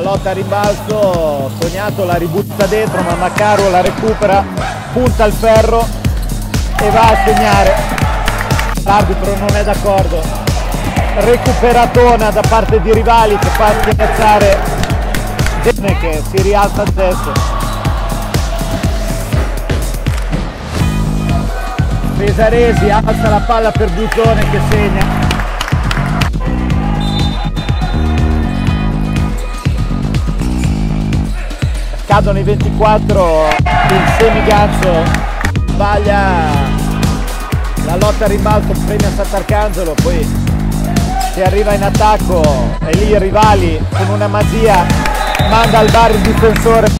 lotta a rimbalzo, Sognato la ributta dentro ma Maccaro la recupera, punta il ferro e va a segnare. L'arbitro non è d'accordo. Recuperatona da parte di rivali che fa spiazzare Gene che si rialza al testo. Pesaresi alza la palla per Butone che segna. Cadono i 24 il semiganzo sbaglia la lotta a rimbalzo premia Sant'Arcangelo poi si arriva in attacco e lì i rivali con una magia manda al bar il difensore